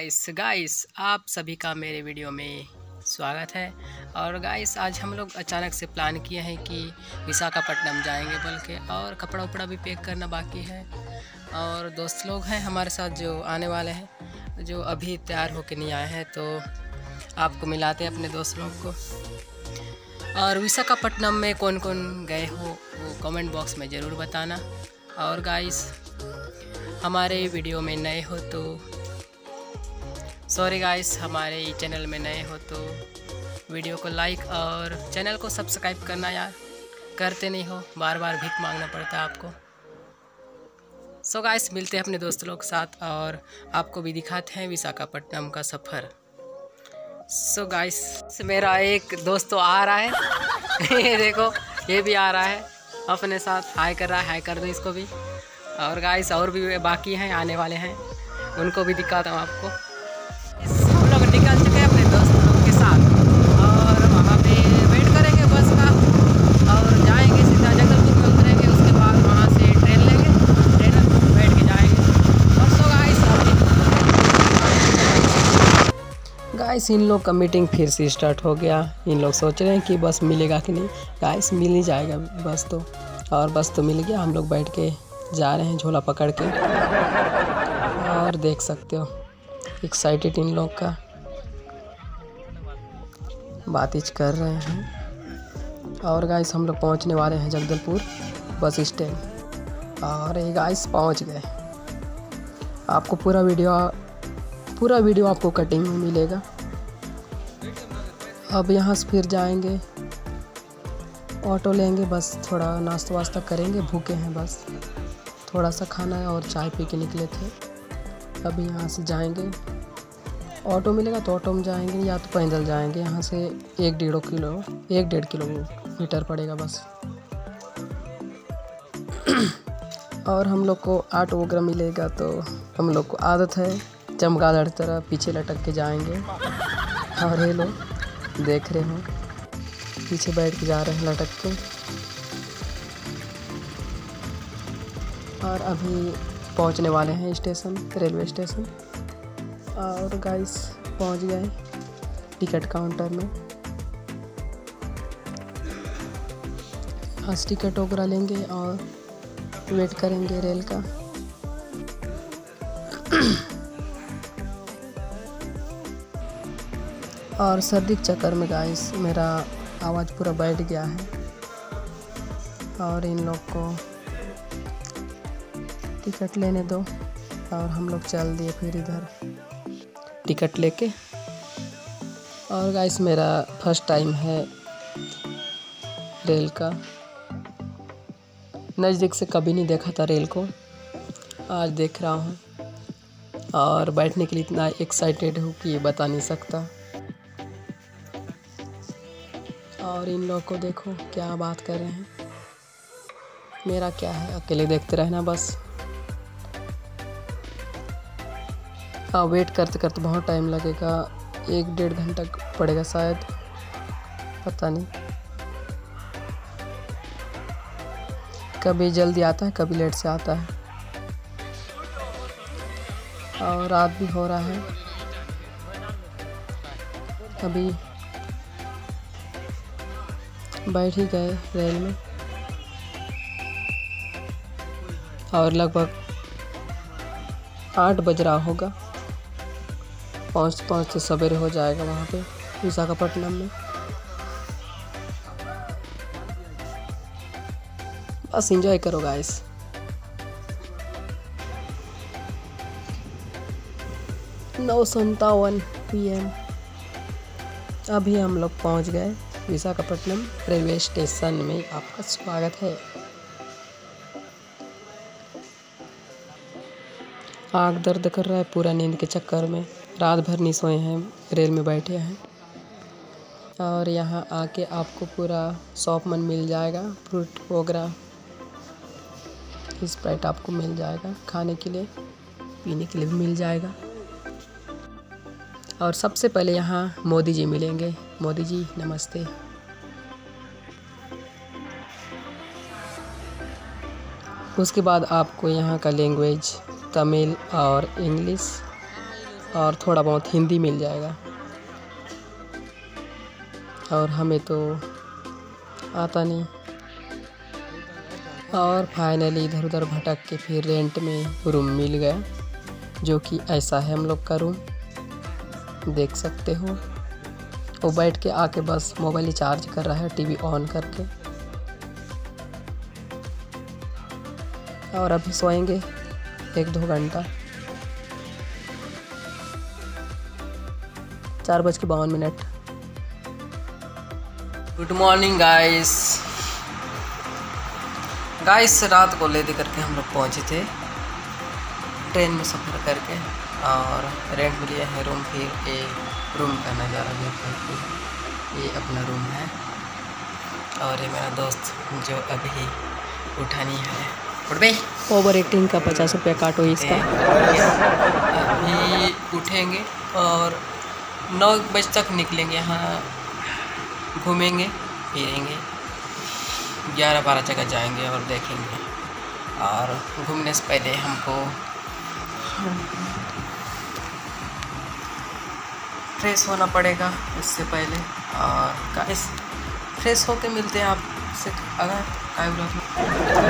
Guys guys आप सभी का मेरे वीडियो में स्वागत है। और गाइस आज हम लोग अचानक से प्लान किए हैं कि विशाखापट्टनम जाएँगे बोल के, और कपड़ा उपड़ा भी पैक करना बाकी है। और दोस्त लोग हैं हमारे साथ जो आने वाले हैं, जो अभी तैयार होके नहीं आए हैं तो आपको मिलाते हैं अपने दोस्त लोग को। और विशाखापट्टनम में कौन कौन गए हो, वो कमेंट बॉक्स में ज़रूर बताना। और गाइस हमारे वीडियो में नए हो तो सॉरी गाइस हमारे चैनल में नए हो तो वीडियो को लाइक और चैनल को सब्सक्राइब करना यार। करते नहीं हो बार बार भीख मांगना पड़ता है आपको। सो so गाइस मिलते हैं अपने दोस्त लोग साथ और आपको भी दिखाते हैं विशाखापट्टनम का सफ़र। सो so गाइस मेरा एक दोस्त तो आ रहा है। ये देखो, ये भी आ रहा है। अपने साथ हाई कर रहा है हाई कर दो इसको भी। और गाइस और भी बाकी हैं, आने वाले हैं। उनको भी दिखाता हूँ आपको हम लोग निकल चुके हैं अपने दोस्त लोग के साथ और वहाँ पे वेट करेंगे बस का और जाएँगे सीधा जगदलपुर में उतरेंगे उसके बाद वहाँ से ट्रेन लेंगे ट्रेन में बैठ के जाएँगे और सो गाइस गाइस इन लोग का मीटिंग फिर से स्टार्ट हो गया। इन लोग सोच रहे हैं कि बस मिलेगा कि नहीं। गाइस मिल ही जाएगा बस तो। और बस तो मिल गया। हम लोग बैठ के जा रहे हैं झोला पकड़ के। और देख सकते हो एक्साइटेड इन लोग का। बातिच कर रहे हैं। और गाइस हम लोग पहुँचने वाले हैं जगदलपुर बस स्टैंड। और ये गाइस पहुँच गए। आपको पूरा वीडियो पूरा वीडियो आपको कटिंग में मिलेगा। अब यहाँ से फिर जाएँगे। ऑटो लेंगे, बस थोड़ा नाश्ता वास्ता करेंगे, भूखे हैं बस। थोड़ा सा खाना है और चाय पी के निकले थे। अब यहाँ से जाएँगे। ऑटो मिलेगा तो ऑटो में जाएँगे या तो पैदल जाएँगे। यहाँ से एक डेढ़ किलो, एक डेढ़ किलोमीटर पड़ेगा बस। और हम लोग को ऑटो वगैरह मिलेगा तो हम लोग को आदत है। चमगादड़ तरह पीछे लटक के जाएँगे। और ये लोग देख रहे हो। पीछे बैठ के जा रहे हैं लटक के। और अभी पहुँचने वाले हैं स्टेशन, रेलवे स्टेशन। और गाइस पहुँच गए टिकट काउंटर में। आज टिकट वगैरह लेंगे और वेट करेंगे रेल का। और सर्दी के चक्कर में गाइस मेरा आवाज़ पूरा बैठ गया है। और इन लोग को टिकट लेने दो और हम लोग चल दिए फिर इधर। टिकट लेके। और गाइस मेरा फ़र्स्ट टाइम है रेल का। नज़दीक से कभी नहीं देखा था रेल को। आज देख रहा हूँ। और बैठने के लिए इतना एक्साइटेड हूँ कि बता नहीं सकता। और इन लोग को देखो क्या बात कर रहे हैं। मेरा क्या है? अकेले देखते रहना बस। हाँ वेट करते करते बहुत टाइम लगेगा। एक डेढ़ घंटा पड़ेगा शायद। पता नहीं। कभी जल्दी आता है, कभी लेट से आता है। और रात भी हो रहा है। अभी बैठ ही गए रेल में। और लगभग आठ बज रहा होगा। पहुँच पहुँचते सवेरे हो जाएगा वहाँ पे, विशाखापट्टनम में। बस इंजॉय करो गाइस नौ संतावन पी एम अभी हम लोग पहुँच गए। विशाखापट्टनम रेलवे स्टेशन में आपका स्वागत है। आग दर्द कर रहा है पूरा नींद के चक्कर में। रात भर नहीं सोए हैं, रेल में बैठे हैं। और यहाँ आके आपको पूरा शॉपमन मिल जाएगा, फ्रूट वगैरह, स्प्राइट आपको मिल जाएगा, खाने के लिए, पीने के लिए भी मिल जाएगा। और सबसे पहले यहाँ मोदी जी मिलेंगे। मोदी जी, नमस्ते। उसके बाद आपको यहाँ का लैंग्वेज तमिल और इंग्लिश और थोड़ा बहुत हिंदी मिल जाएगा। और हमें तो आता नहीं। और फाइनली इधर उधर भटक के फिर रेंट में रूम मिल गया, जो कि ऐसा है हम लोग का रूम देख सकते हो। वो बैठ के आके बस मोबाइल ही चार्ज कर रहा है, टीवी ऑन करके। और अभी सोएँगे एक दो घंटा। चार बज के बावन minute. Good morning guys guys रात को ले दे करके हम लोग पहुँचे थे। ट्रेन में सफ़र करके और रेंट में लिया है रूम फिर ये रूम का नज़ारा देख सकते ये अपना रूम है और ये मेरा दोस्त जो अभी उठा नहीं है। उठ भाई। ओवर एटीन का पचास रुपया काटो इसका। अभी उठेंगे और नौ बजे तक निकलेंगे यहाँ घूमेंगे फिरेंगे ग्यारह बारह जगह जाएँगे और देखेंगे। और घूमने से पहले हमको फ्रेश होना पड़ेगा उससे पहले। और गाइस फ्रेश होके मिलते हैं आपसे, अगर आई ब्लॉग में।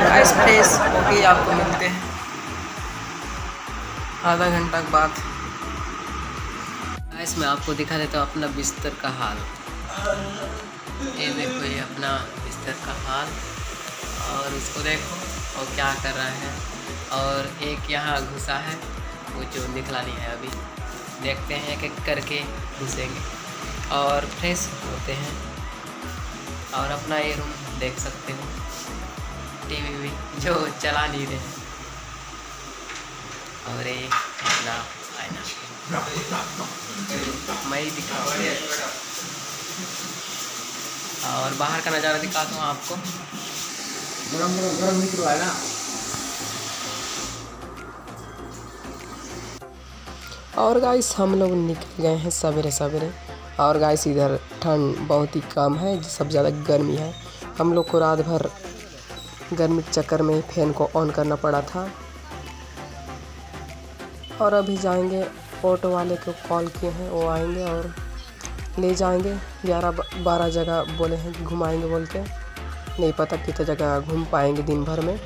गाइस फ्रेश होके आपको मिलते हैं। आधा घंटा के बाद। गाइस मैं आपको दिखा देता हूँ अपना बिस्तर का हाल। ये देखो, ये अपना बिस्तर का हाल। और उसको देखो और क्या कर रहा है। और एक यहाँ घुसा है। वो जो निकला नहीं है अभी। देखते हैं कि करके घुसेंगे। और फ्रेश होते हैं। और अपना ये रूम देख सकते हो। टीवी भी जो चला नहीं रहे। और ये अपना आईना। मैं ही दिखा और बाहर का नज़ारा दिखाता हूँ आपको। गरम गरम गरम ना और गाइस हम लोग निकल गए हैं सवेरे सवेरे। और गाइस इधर ठंड बहुत ही कम है, सब ज़्यादा गर्मी है। हम लोग को रात भर गर्मी के चक्कर में फ़ैन को ऑन करना पड़ा था। और अभी जाएँगे ऑटो वाले को कॉल किए हैं, वो आएँगे और ले जाएँगे। ग्यारह बारह जगह बोले हैं घुमाएँगे बोल के। नहीं पता कितने जगह घूम पाएँगे दिन भर में।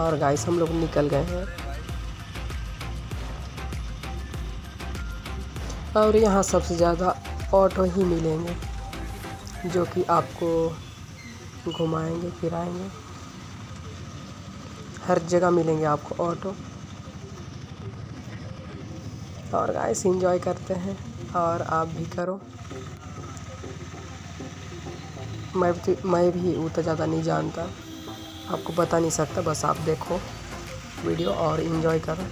और गाइस हम लोग निकल गए हैं। और यहाँ सबसे ज़्यादा ऑटो ही मिलेंगे, जो कि आपको घुमाएँगे, फिराएँगे। हर जगह मिलेंगे आपको ऑटो। और गाइस इंजॉय करते हैं और आप भी करो। मैं भी मैं भी उतना ज़्यादा नहीं जानता, आपको बता नहीं सकता, बस आप देखो वीडियो और इन्जॉय करो।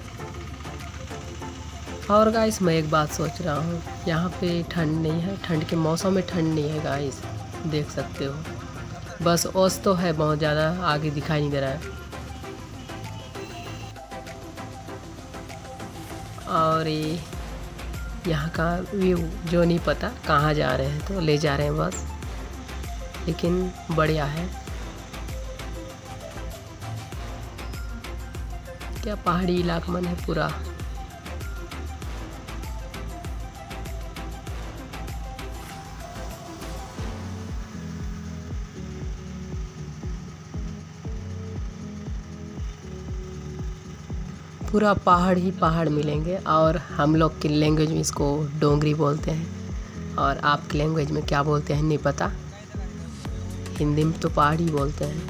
और गाइस मैं एक बात सोच रहा हूँ। यहाँ पे ठंड नहीं है। ठंड के मौसम में ठंड नहीं है गाइस देख सकते हो। बस ओस तो है, बहुत ज़्यादा आगे दिखाई नहीं दे रहा है। और ये, यहाँ का व्यू जो नहीं पता कहाँ जा रहे हैं तो ले जा रहे हैं बस। लेकिन बढ़िया है। क्या पहाड़ी इलाका मन है पूरा। पूरा पहाड़ ही पहाड़ मिलेंगे और हम लोग की लैंग्वेज में इसको डोंगरी बोलते हैं? और आपकी लैंग्वेज में क्या बोलते हैं, नहीं पता? हिंदी में तो पहाड़ ही बोलते हैं।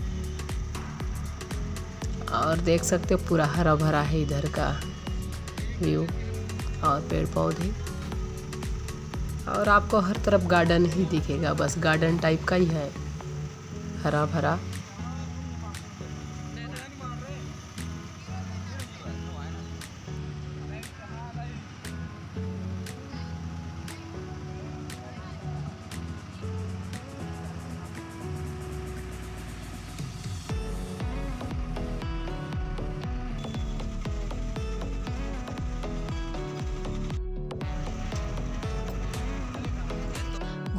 और देख सकते हो पूरा हरा भरा है इधर का व्यू और पेड़ पौधे और आपको हर तरफ़ गार्डन ही दिखेगा, बस गार्डन टाइप का ही है। हरा भरा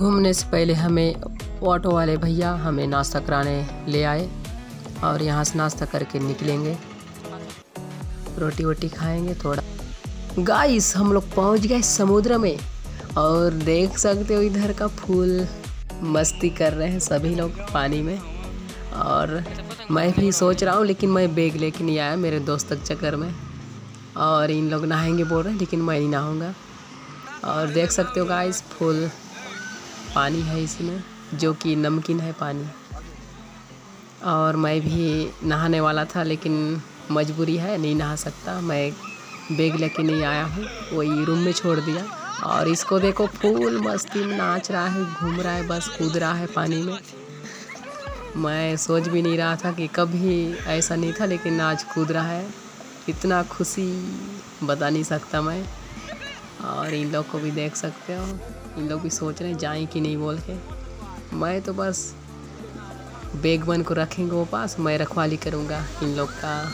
घूमने से पहले हमें ऑटो वाले भैया हमें नाश्ता कराने ले आए और यहाँ से नाश्ता करके निकलेंगे। रोटी वोटी खाएँगे थोड़ा। गाइस हम लोग पहुँच गए समुद्र में और देख सकते हो इधर का फूल। मस्ती कर रहे हैं सभी लोग पानी में। और मैं भी सोच रहा हूँ, लेकिन मैं बैग लेके नहीं आया मेरे दोस्त के चक्कर में। और इन लोग नहाएँगे बोल रहे हैं, लेकिन मैं नहीं नहाऊँगा। और देख सकते हो गाइस फुल। पानी है इसमें, जो कि नमकीन है पानी। और मैं भी नहाने वाला था, लेकिन मजबूरी है, नहीं नहा सकता। मैं बैग लेके नहीं आया हूँ, वही रूम में छोड़ दिया। और इसको देखो, फूल मस्ती में नाच रहा है, घूम रहा है, बस कूद रहा है पानी में। मैं सोच भी नहीं रहा था कि कभी ऐसा नहीं था, लेकिन आज कूद रहा है। इतना खुशी, बता नहीं सकता मैं। और इन लोग को भी देख सकते हो। इन लोग भी सोच रहे हैं, जाएँ कि नहीं बोल के। मैं तो बस बैग बन को रखेंगे वो पास, मैं रखवाली करूँगा इन लोग का।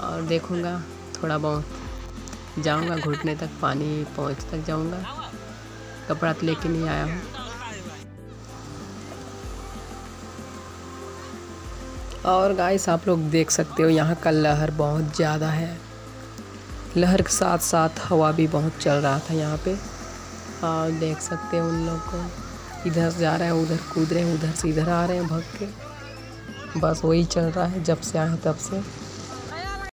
और देखूँगा थोड़ा बहुत। जाऊँगा घुटने तक, पानी पहुँच तक जाऊँगा। कपड़ा तो लेके नहीं आया हूँ। और गाइस आप लोग देख सकते हो, यहाँ का लहर बहुत ज़्यादा है। लहर के साथ साथ हवा भी बहुत चल रहा था यहाँ पे। और देख सकते हैं उन लोग को। इधर जा रहे हैं, उधर कूद रहे हैं, उधर से इधर आ रहे हैं भग के। बस वही चल रहा है, जब से आए तब से।